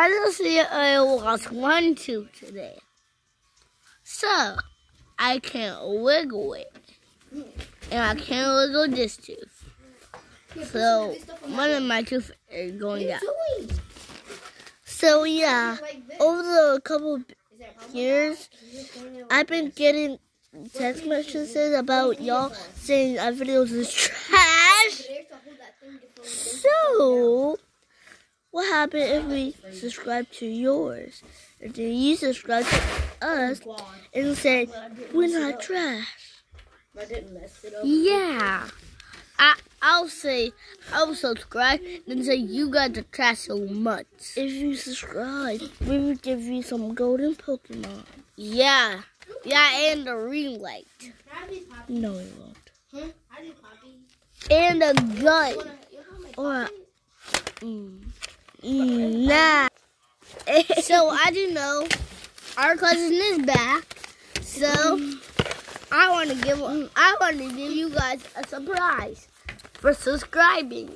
I just see I lost one tooth today. So, I can't wiggle it. And I can't wiggle this tooth. So, one of my teeth is going out. So, yeah, over the couple years, I've been getting text messages about y'all saying our videos is trash. So, what happened if we subscribe to yours? And then you subscribe to us and say, we're not trash. Yeah. I, I'll say, I'll subscribe and say you guys are trash so much. If you subscribe, we will give you some golden Pokemon. Yeah. Yeah, and the ring light. No, it won't. And a gun. Or, mm, mm, nah. so I do know our cousin is back. So I want to give I want to give you guys a surprise for subscribing.